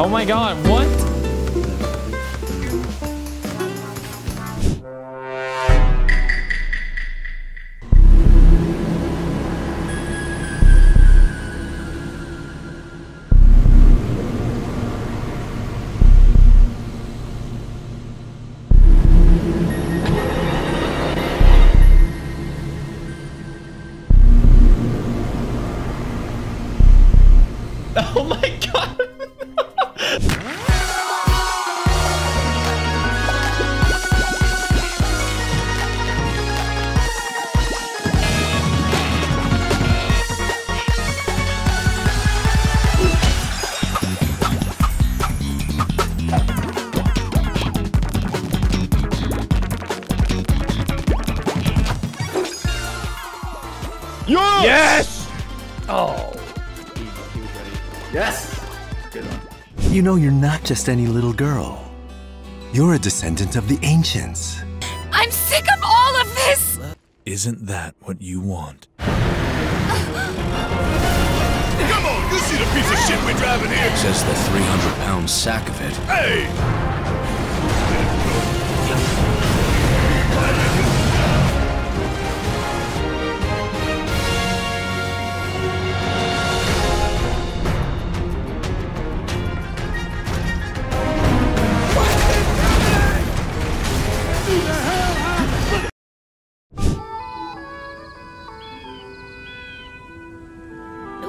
Oh my god, what? Yes! Oh. Yes! Good one. You know you're not just any little girl. You're a descendant of the ancients. I'm sick of all of this! Isn't that what you want? Come on, you see the piece of shit we're driving here? Says the 300 pound sack of it. Hey!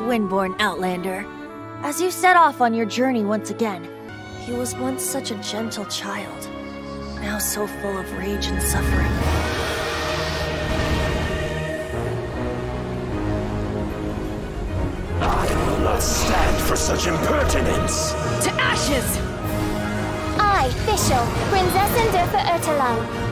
Windborn Outlander, as you set off on your journey once again, he was once such a gentle child, now so full of rage and suffering. I will not stand for such impertinence! To ashes! I, Fischl, Prinzessin der Verurteilung,